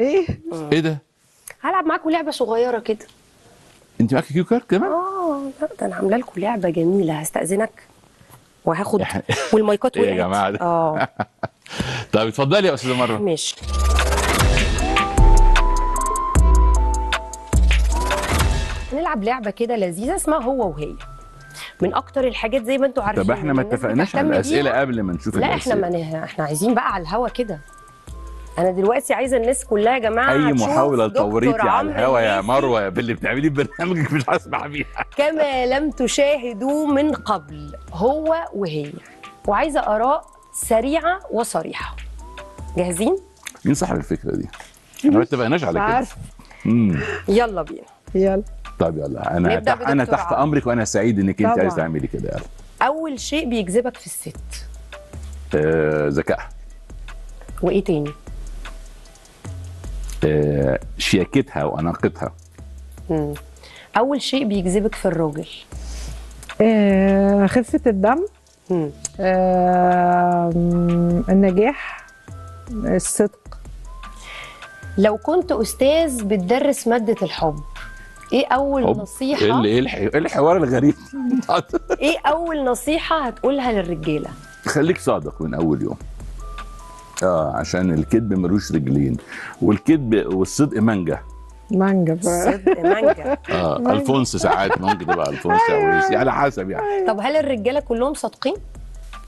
إيه؟ إيه ده؟ هلعب معاكم لعبة صغيرة كده. انت معاكي cue card كمان؟ آه لا ده أنا عاملة لكم لعبة جميلة هستأذنك وهاخد إح- والمايكات إيه يا وقعة ده؟ آه. طب اتفضلي يا أستاذة مرة. ماشي. نلعب لعبة كده لذيذة اسمها هو وهي. من أكتر الحاجات زي ما أنتم عارفين طب إحنا ما اتفقناش على الأسئلة. قبل ما نشوف لا إحنا الاسئله ما نه... إحنا عايزين بقى على الهوا كده. أنا دلوقتي عايزة الناس كلها يا جماعة أي محاولة لتوريطي على الهوا يا مروة باللي بتعمليه في برنامجك مش هسمع بيها. كما لم تشاهدوا من قبل هو وهي. وعايزة آراء سريعة وصريحة. جاهزين؟ مين صاحب الفكرة دي؟ إحنا ما اتفقناش على كده. امم يلا بينا. يلا. طب يلا أنا نبدأ تح... أنا تحت. أمرك وأنا سعيد إنك أنت طبعاً. عايز تعملي كده. يلا. أول شيء بيجذبك في الست. آه، ذكائها وإيه تاني؟ آه، شياكتها وأناقتها. أول شيء بيجذبك في الراجل. آه خفة الدم. آه النجاح الصدق. لو كنت أستاذ بتدرس مادة الحب إيه أول حب. نصيحة؟ إيه اللي- إيه إيه الحوار الغريب؟ إيه أول نصيحة هتقولها للرجالة؟ خليك صادق من أول يوم. آه عشان الكذب ملوش رجلين. والكذب والصدق مانجا. بقى. صدق مانجا. آه الفونس ساعات ممكن تبقى الفونس أو يوسي على حسب يعني. طب هل الرجالة كلهم صادقين؟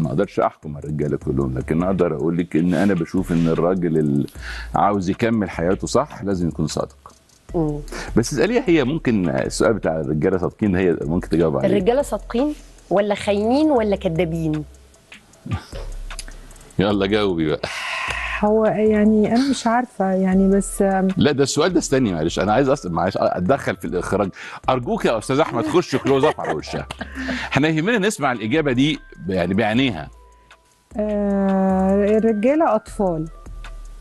ما أقدرش أحكم على الرجالة كلهم لكن أقدر أقول لك إن أنا بشوف إن الراجل اللي عاوز يكمل حياته صح لازم يكون صادق. مم. بس اسأليها هي ممكن السؤال بتاع الرجالة صادقين هي ممكن تجاوب عليه. الرجالة صادقين ولا خاينين ولا كدابين؟ يلا جاوبي بقى. هو يعني أنا مش عارفة يعني بس لا ده السؤال ده استني معلش أنا عايز أصلا معلش اتدخل في الإخراج. أرجوك يا أستاذ أحمد خش كلوز اب على وشها. إحنا يهمنا نسمع الإجابة دي يعني بعينيها. آه الرجالة أطفال.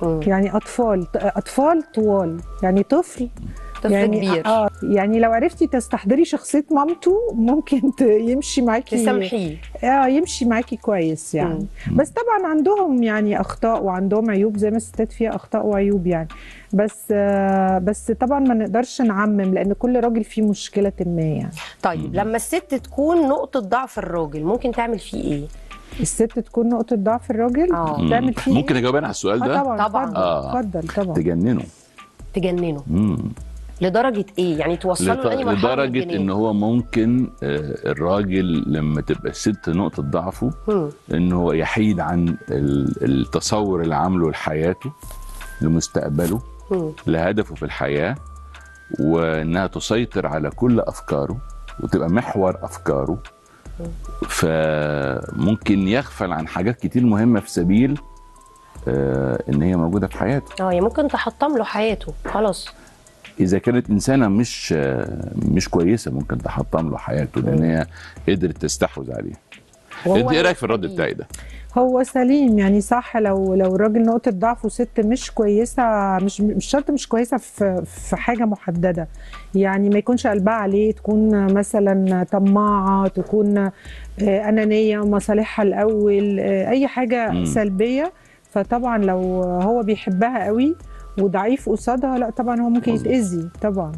يعني أطفال أطفال طوال. يعني طفل طفل يعني كبير. آه يعني لو عرفتي تستحضري شخصية مامته ممكن يمشي معاكي تسامحيه. آه يمشي معاكي كويس يعني. بس طبعا عندهم يعني أخطاء وعندهم عيوب زي ما الستات فيها أخطاء وعيوب يعني. بس آه بس طبعا ما نقدرش نعمم لأن كل راجل فيه مشكلة ما يعني. طيب لما الست تكون نقطة ضعف الراجل ممكن تعمل فيه إيه؟ الست تكون نقطة ضعف الراجل؟ آه. تعمل فيه ممكن إيه؟ اجاوب أنا على السؤال آه ده؟ طبعا. طبعاً. اتفضل آه. طبعا. تجننه. تجننه. مم. لدرجة إيه يعني توصله لط- لأي مرحلة لدرجة؟ إن هو ممكن آه، الراجل لما تبقى الست نقطة ضعفه. إن هو يحيد عن ال- التصور اللي عامله لحياته لمستقبله مم. لهدفه في الحياة وإنها تسيطر على كل أفكاره وتبقى محور أفكاره فممكن يغفل عن حاجات كتير مهمة في سبيل آه، إن هي موجودة في حياته آه هي ممكن تحطم له حياته خلاص إذا كانت إنسانة مش مش كويسة ممكن تحطم له حياته لأن هي قدرت تستحوذ عليه أنت إيه رأيك في الرد. بتاعي ده هو سليم يعني صح لو لو الراجل نقطة ضعفه ست مش كويسة مش مش شرط مش كويسة في في حاجة محددة يعني ما يكونش قلبها عليه تكون مثلا طماعة تكون آه، أنانية مصالحها الأول آه، أي حاجة مم. سلبية فطبعا لو هو بيحبها قوي وضعيف قصادها لا طبعا هو ممكن. يتأذي طبعا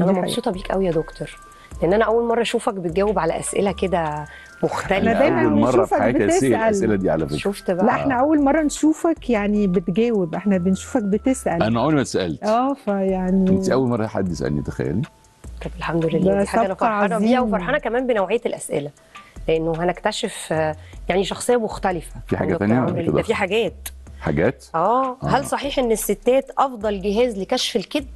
أنا. مبسوطة بيك قوي يا دكتور لأن أنا أول مرة أشوفك بتجاوب على أسئلة كده مختلفة أنا دايماً أول مرة في حياتي. الأسئلة دي على فكرة شفت بقى لا إحنا أول مرة نشوفك يعني بتجاوب إحنا بنشوفك بتسأل أنا عمري ما اتسألت آه فيعني أنت أول مرة حد يسألني تخيلي طب الحمد لله دي حاجة أنا فرحانة. بيها وفرحانة كمان بنوعية الأسئلة لأنه هنكتشف آه، يعني شخصية مختلفة في الليثي. كده؟ ده في حاجات حاجات آه آه. هل صحيح إن الستات أفضل جهاز لكشف الكذب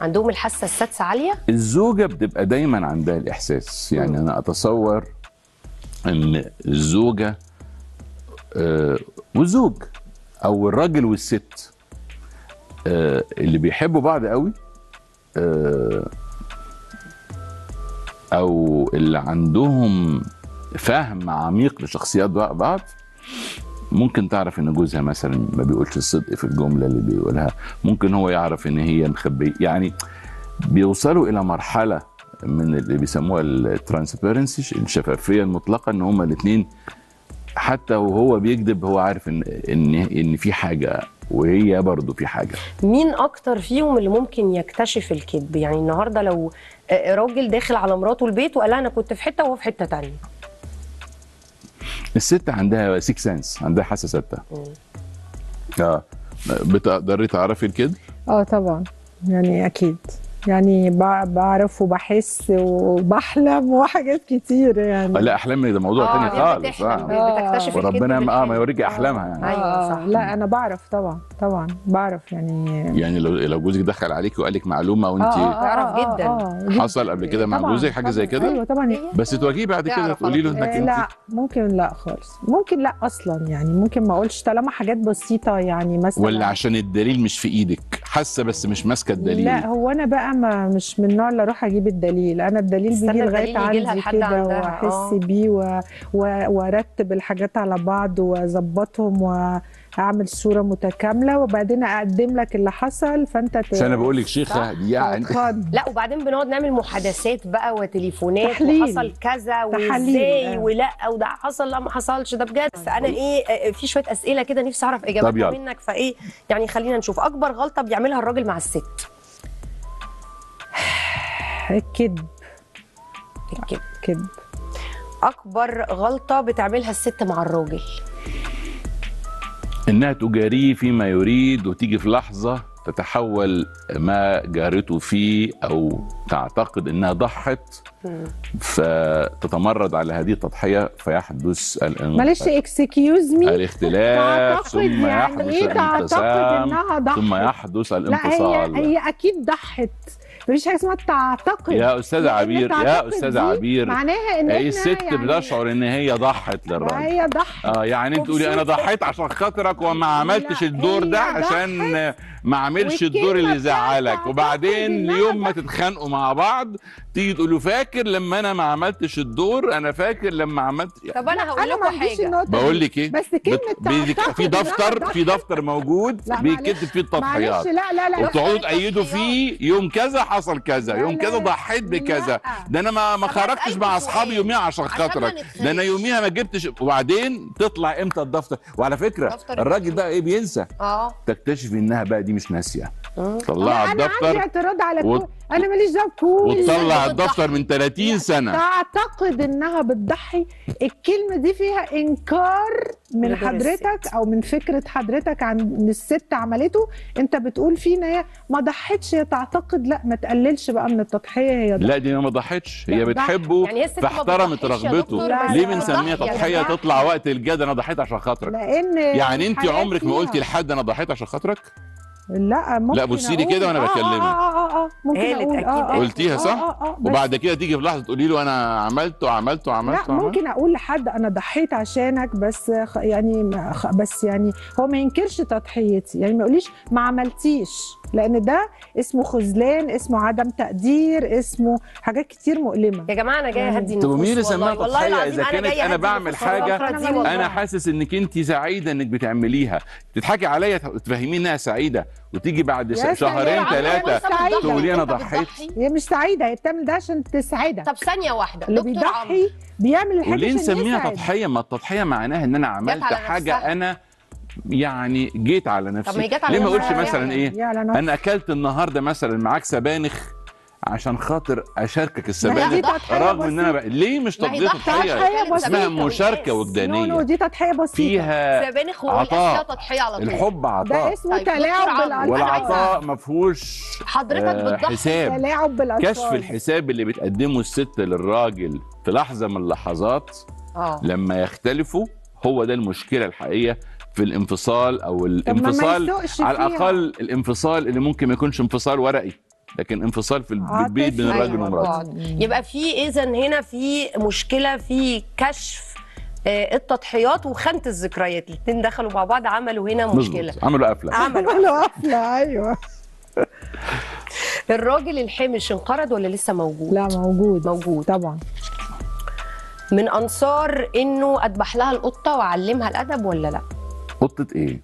عندهم الحاسة السادسة عالية الزوجة بتبقى دايما عندها الإحساس يعني مم. أنا أتصور إن الزوجة آه، والزوج أو الراجل والست آه، اللي بيحبوا بعض قوي آه، أو اللي عندهم فهم عميق لشخصيات بعض ممكن تعرف إن جوزها مثلا ما بيقولش الصدق في الجملة اللي بيقولها. ممكن هو يعرف إن هي مخبية. يعني بيوصلوا إلى مرحلة من اللي بيسموها الترانسبيرنسي الشفافية المطلقة إن هما الاثنين حتى وهو بيكذب هو عارف إن إن إن في حاجة وهي برضو في حاجة. مين أكتر فيهم اللي ممكن يكتشف الكذب؟ يعني النهارده لو آه، راجل داخل على مراته البيت وقال أنا كنت في حتة وهو في حتة تانية. الست عندها سيك سنس عندها حاسة سته آه. بتقدري تعرفي الكذب؟ آه طبعا. يعني أكيد. يعني بع- بعرف وبحس وبحلم وحاجات كتير يعني. لا احلام ده موضوع تاني هي خالص آه. بتكتشف وربنا آه. ما يوريكي أحلامها يعني. أيوة، صح. آه لا أنا بعرف طبعا طبعا بعرف يعني. يعني لو لو جوزك دخل عليك وقال لك معلومة وانت تعرف جدا. حصل قبل كده مع جوزك حاجة زي. كده؟ أيوه طبعا. بس تواجهيه بعد كده تقولي له إنك آه، انت لا ممكن لا خالص. ممكن لا أصلا يعني. ممكن ما أقولش طالما حاجات بسيطة يعني مثلا. ولا عشان الدليل مش في إيدك حاسة بس مش ماسكة الدليل. لا هو أنا بقى ما مش من النوع اللي أروح أجيب الدليل أنا الدليل بيجي لغاية عندي كده واحس آه. بيه و... و... وارتب الحاجات على بعض واظبطهم واعمل صورة متكاملة وبعدين اقدم لك اللي حصل فانت ت... عشان أنا بقول لك شيخة دي يعني. لا وبعدين بنقعد نعمل محادثات بقى وتليفونات تحليل. وحصل كذا وازاي آه. ولا وده حصل لا ما حصلش ده بجد فانا إيه آه، في شوية أسئلة كده نفسي أعرف يلا. منك فإيه يعني خلينا نشوف أكبر غلطة بيعملها الراجل مع الست الكذب الكذب كذب. أكبر غلطة بتعملها الست مع الراجل. إنها تجاريه فيما يريد وتيجي في لحظة تتحول ما جارته فيه أو تعتقد إنها ضحت فتتمرد على هذه التضحية فيحدث الان- معلش excuse me الاختلاف تعتقد ثم يعني يحدث إيه؟ الانقسام إنها ضحت. ثم يحدث لا هي الانفصال. هي أكيد ضحت. مفيش حاجة اسمها تعتقد يا استاذه عبير يا استاذه عبير معناها إن هي الست يعني بتشعر إن هي ضحت للراجل هي ضحت آه يعني أنت تقولي أنا. ضحيت عشان خاطرك وما عملتش الدور ده عشان ما اعملش الدور اللي زعلك وبعدين يوم ما تتخانقوا مع بعض تيجي تقولوا فاكر لما أنا ما عملتش الدور أنا فاكر لما عملت طب أنا هقول لكم حاجة بقول. لك إيه بس كلمة بت- في دفتر. في دفتر موجود معلش. فيه التضحيات معلش لا لا لا وبتقعدوا لا، تأيدوا. فيه يوم كذا حصل كذا يوم كذا ضحيت بكذا. ده أنا ما ما خرجتش مع أصحابي. يوميها عشان خاطرك. ده أنا يوميها ما جبتش وبعدين تطلع إمتى الدفتر وعلى فكرة الراجل بقى إيه بينسى آه تكتشف إنها بقى دي مش ناسية. طلع لا، أنا عندي الدفتر اعتراض على كل أنا ماليش دعوة بكل وتطلع. الدفتر من 30 سنة. تعتقد إنها بتضحي. الكلمة دي فيها إنكار من حضرتك أو من فكرة حضرتك عن إن الست عملته. أنت بتقول فينا هي ما ضحتش. هي تعتقد لا ما تقللش بقى من التضحية. هي ضحت. لا دي ما ضحتش. هي بتحبه يعني فاحترمت رغبته. ليه بنسميها بتضحي. تضحية؟ يعني تطلع وقت الجد أنا ضحيت عشان خاطرك. لأن يعني أنت عمرك ما قلتي لحد أنا ضحيت عشان خاطرك؟ لا ممكن لا، بصي لي. كده وأنا آه، بكلمك. آه آه آه ممكن قالت أقول. أكيد. آه. آه قلتيها صح؟ آه آه آه وبعد كده تيجي في لحظة تقولي له أنا عملت وعملت وعملت لا ممكن أقول لحد أنا ضحيت عشانك بس يعني بس يعني هو ما ينكرش تضحيتي. يعني ما يقوليش ما عملتيش لأن ده اسمه خذلان اسمه عدم تقدير اسمه حاجات كتير مؤلمة. يا جماعة أنا جاية أهدي طب النفوس ومين اللي والله. سماها والله تضحيه العظيم إذا كانت أنا أهدي بعمل حاجة والله والله. أنا حاسس إنك أنت سعيدة إنك بتعمليها. تضحكي عليا تفهميني إنها سعيدة. وتيجي بعد شهرين ثلاثة. تقولي أنا ضحيت؟ هي مش سعيدة هي بتعمل ده عشان تسعدك طب ثانية واحدة اللي بيضحي بيعمل الحاجة وليه نسميها. تضحية ما التضحية معناها إن أنا عملت حاجة نفسها. أنا يعني جيت على نفسي طب ما هي جت على ليه ما أقولش مثلا يعني. إيه. أنا أكلت النهارده مثلا معاك سبانخ عشان خاطر اشاركك تضحية رغم ان أنا بسيطة. ب... ليه مش تضحيه. تضحيه اسمها. مشاركه نو وجدانيه دي تضحيه بسيطه فيها سبانخ عطاء. تضحيه على طول الحب ده عطاء اسمه طيب، دكتور تلاعب. بالالفاظ والعطاء ما فيهوش حضرتك آه، بتضحي حساب تلاعب بالالفاظ كشف الحساب اللي بتقدمه الست للراجل في لحظه من اللحظات آه لما يختلفوا هو ده المشكلة الحقيقيه في الانفصال أو الانفصال على. الاقل الانفصال اللي ممكن ما يكونش انفصال ورقي لكن انفصال في. البيت بين الراجل أيوة، ومراته بعض. يبقى في اذا هنا في مشكلة في كشف آه، التضحيات وخانة الذكريات. الاثنين دخلوا مع بعض عملوا هنا مشكلة. عملوا قفلة. عملوا عملوا قفلة أيوه. الراجل الحمش انقرض ولا لسه موجود؟ لا موجود. موجود. طبعا. من أنصار إنه أذبح لها القطة وأعلمها الأدب ولا لا؟ قطة إيه؟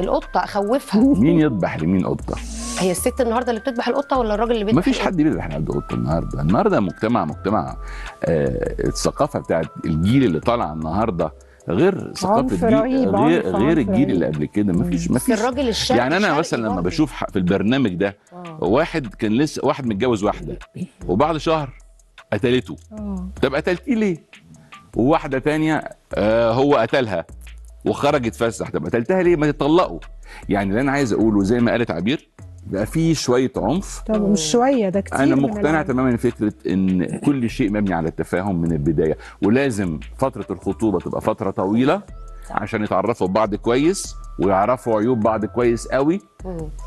القطة أخوفها. مين يذبح لمين قطة؟ هي الست النهارده اللي بتذبح القطة ولا الراجل اللي بيذبح ما فيش القطة؟ حد بيذبح لحد قطة النهارده النهارده مجتمع مجتمع آه الثقافة بتاعت الجيل اللي طالع النهارده غير ثقافة عنف جيل رهيب، غير غير الجيل. اللي قبل كده مفيش بس مفيش الراجل الشرقي يعني أنا مثلا لما برضه. بشوف في البرنامج ده آه. واحد كان لسه واحد متجوز واحدة وبعد شهر قتلته آه طب قتلتيه ليه؟ وواحدة تانية آه هو قتلها وخرج يتفسح طب قتلتها ليه؟ ما تطلقوا يعني اللي أنا عايز أقوله زي ما قالت عبير بقى في شوية عنف طب مش شوية ده كتير أنا مقتنع العنف. تماما من فكرة إن كل شيء مبني على التفاهم من البداية ولازم فترة الخطوبة تبقى فترة طويلة عشان يتعرفوا ببعض كويس ويعرفوا عيوب بعض كويس قوي.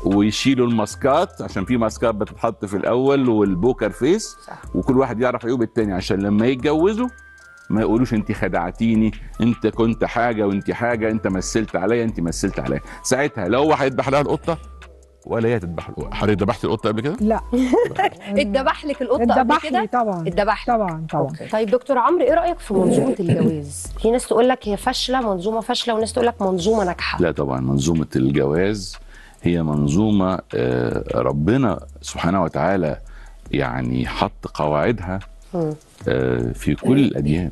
ويشيلوا الماسكات عشان في ماسكات بتتحط في الأول والبوكر فيس. وكل واحد يعرف عيوب التاني عشان لما يتجوزوا ما يقولوش انت خدعتيني أنت كنت حاجة وانت حاجة أنت مثلت عليا أنت مثلت عليا ساعتها هو هيذبح لها القطة ولا هي تذبح له. حضرتك ذبحت القطة قبل كده؟ لا. اتذبح لك القطة قبل كده؟ لي طبعا. اتذبح طبعا طبعا. طيب دكتور عمرو إيه رأيك في منظومة الجواز؟ في ناس تقول لك هي فاشلة منظومة فاشلة وناس تقول لك منظومة ناجحة. لا طبعا منظومة الجواز هي منظومة آه، ربنا سبحانه وتعالى يعني حط قواعدها. آه، في كل الأديان.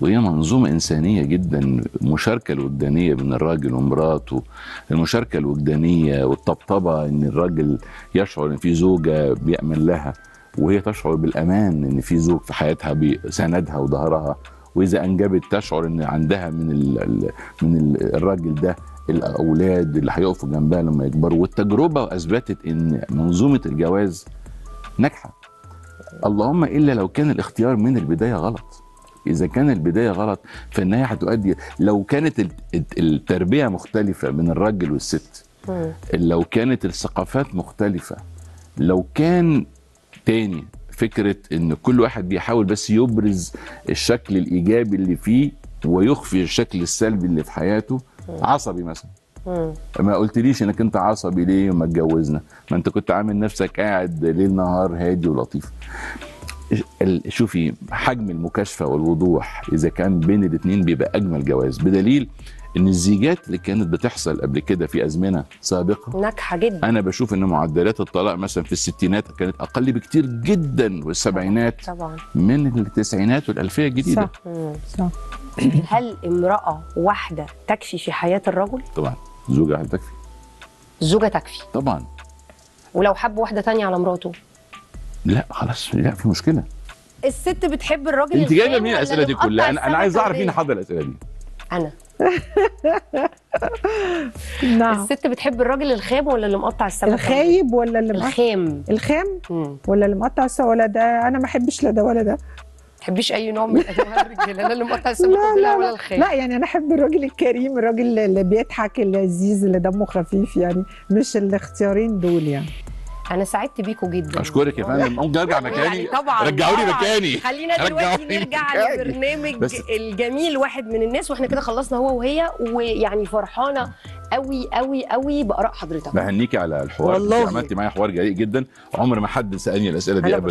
وهي منظومة إنسانية جدا مشاركة الوجدانية بين الراجل ومراته المشاركة الوجدانية والطبطبة إن الراجل يشعر إن في زوجة بيأمن لها وهي تشعر بالأمان إن في زوج في حياتها بيساندها وظهرها وإذا أنجبت تشعر إن عندها من ال ال من ال الراجل ده الأولاد اللي هيقفوا جنبها لما يكبروا والتجربة أثبتت إن منظومة الجواز ناجحة. اللهم إلا لو كان الاختيار من البداية غلط. إذا كان البداية غلط فالنهاية هتؤدي لو كانت ال- الت- التربية مختلفة من الراجل والست. لو كانت الثقافات مختلفة لو كان تاني فكرة إن كل واحد بيحاول بس يبرز الشكل الإيجابي اللي فيه ويخفي الشكل السلبي اللي في حياته عصبي مثلا. ما قلتليش إنك أنت عصبي ليه وما اتجوزنا ما أنت كنت عامل نفسك قاعد ليل نهار هادي ولطيف شوفي حجم المكاشفة والوضوح إذا كان بين الاثنين بيبقى أجمل جواز. بدليل إن الزيجات اللي كانت بتحصل قبل كده في أزمنة سابقة ناجحة جدا. أنا بشوف إن معدلات الطلاق مثلا في الستينات كانت أقل بكتير جدا والسبعينات طبعا. من التسعينات والألفية الجديدة. صح. صح. هل امرأة واحدة تكفي في حياة الرجل؟ طبعا. زوجة واحدة تكفي. الزوجه تكفي. طبعا. ولو حب واحدة تانية على مراته؟ لا خلاص لا في مشكلة. الست بتحب الراجل انت جايبة مين ولا الأسئلة دي كلها؟ أنا أنا عايز أعرف مين؟ حضر الأسئلة دي. أنا. نعم. الست بتحب الراجل الخام ولا اللي مقطع السمكة؟ الخايب ولا اللي مقطع؟ الخام. الخام. ولا اللي مقطع الس- ولا ده أنا ما أحبش لا ده ولا ده. تحبيش أي نوع من أنواع الرجالة؟ لا اللي مقطع السمكة ولا لا, الخام. لا يعني أنا أحب الراجل الكريم الراجل اللي بيضحك اللذيذ اللي دمه خفيف يعني مش الاختيارين دول يعني. أنا سعدت بيكم جدا. أشكرك يا فندم. ممكن أرجع مكاني؟ يعني طبعا. رجعوني طبعاً. مكاني. خلينا دلوقتي نرجع. لبرنامج الجميل واحد من الناس وإحنا كده خلصنا هو وهي ويعني فرحانة قوي قوي قوي بآراء حضرتك. بهنيكي على الحوار. والله. عملتي معايا حوار جريء جدا. عمر ما حد سألني الأسئلة دي ابدا.